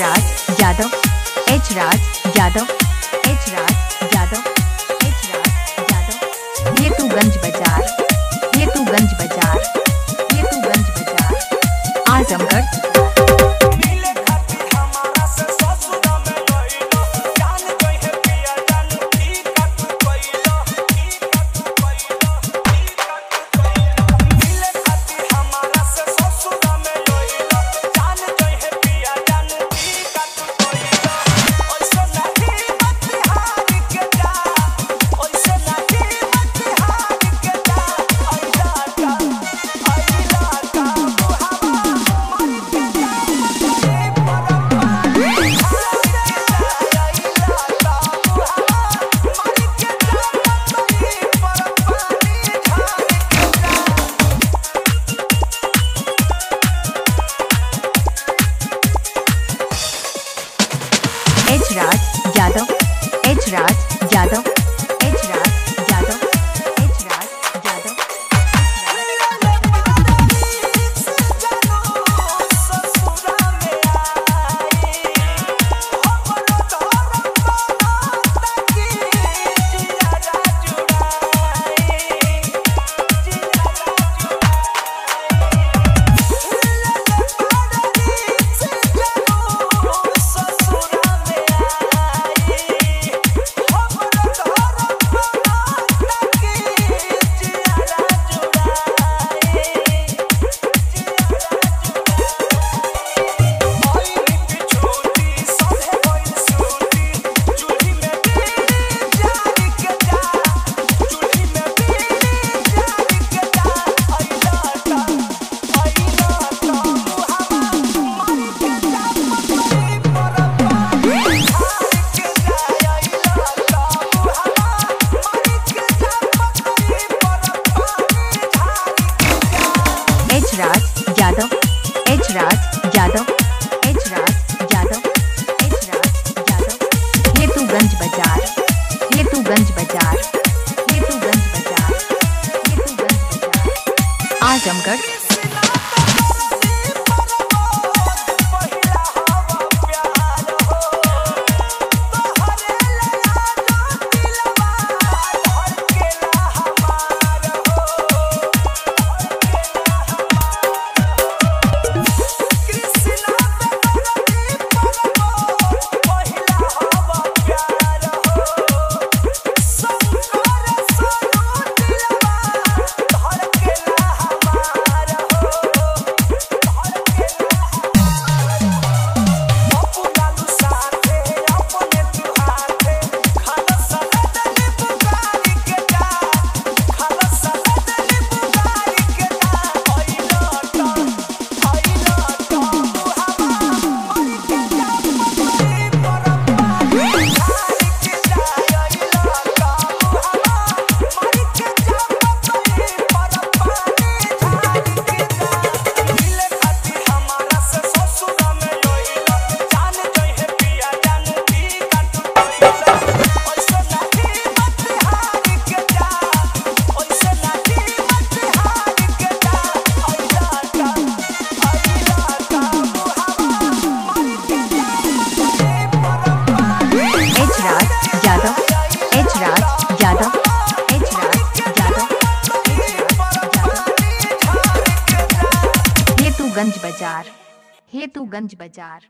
Raj Yadav H Raj Yadav H Raj Yadav H Raj Yadav Hetuganj Bazaar Hetuganj Bazaar Hetuganj Bazaar Azamgarh раз. H Raj Yadav H Raj Yadav H Raj Yadav Hetuganj Bazaar Hetuganj Bazaar Hetuganj Bazaar Azamgarh Hetuganj Bazaar Hetuganj बाज़ार।